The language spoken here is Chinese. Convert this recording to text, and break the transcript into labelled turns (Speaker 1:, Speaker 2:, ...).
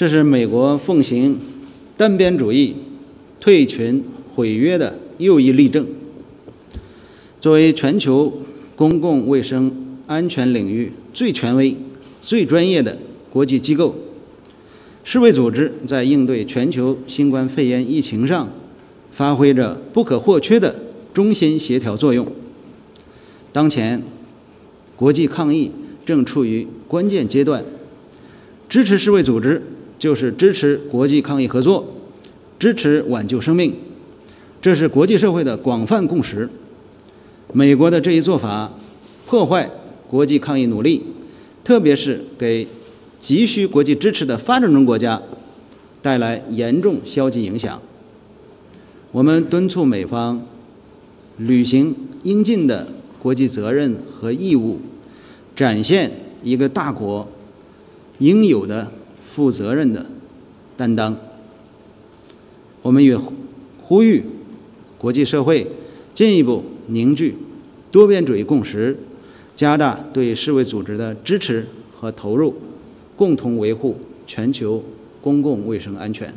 Speaker 1: 这是美国奉行单边主义、退群毁约的又一例证。作为全球公共卫生安全领域最权威、最专业的国际机构，世卫组织在应对全球新冠肺炎疫情上发挥着不可或缺的中心协调作用。当前，国际抗疫正处于关键阶段，支持世卫组织就是支持国际抗疫合作，支持挽救生命，这是国际社会的广泛共识。美国的这一做法破坏国际抗疫努力，特别是给急需国际支持的发展中国家带来严重消极影响。我们敦促美方履行应尽的国际责任和义务，展现一个大国应有的负责任的担当。我们也呼吁国际社会进一步凝聚多边主义共识，加大对世卫组织的支持和投入，共同维护全球公共卫生安全。